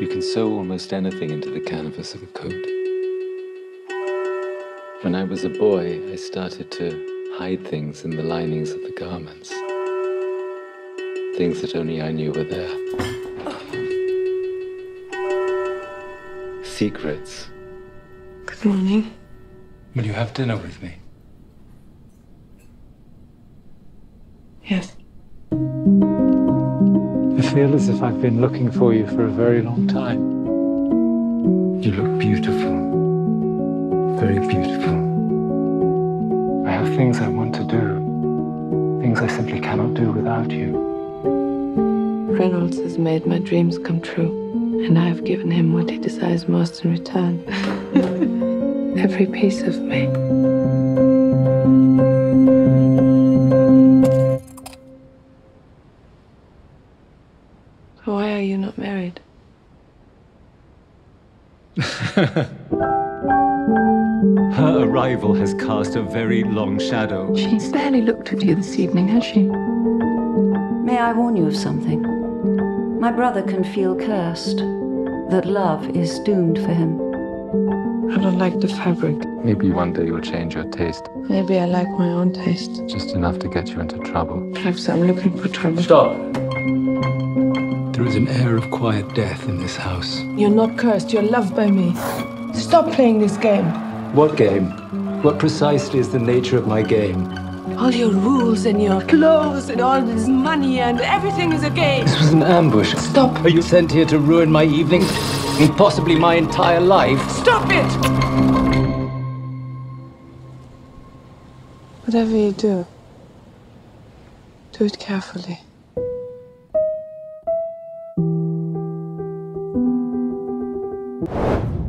You can sew almost anything into the canvas of a coat. When I was a boy, I started to hide things in the linings of the garments. Things that only I knew were there. Secrets. Good morning. Will you have dinner with me? Yes. I feel as if I've been looking for you for a very long time. You look beautiful. Very beautiful. I have things I want to do, things I simply cannot do without you. Reynolds has made my dreams come true, and I have given him what he desires most in return. Every piece of me. Why are you not married? Her arrival has cast a very long shadow. She's barely looked at you this evening, has she? May I warn you of something? My brother can feel cursed, that love is doomed for him. I don't like the fabric. Maybe one day you'll change your taste. Maybe I like my own taste. Just enough to get you into trouble. Perhaps I'm looking for trouble. Stop! There is an air of quiet death in this house. You're not cursed, you're loved by me. Stop playing this game. What game? What precisely is the nature of my game? All your rules and your clothes and all this money and everything is a game. This was an ambush. Stop. Are you sent here to ruin my evening and possibly my entire life? Stop it! Whatever you do, do it carefully. you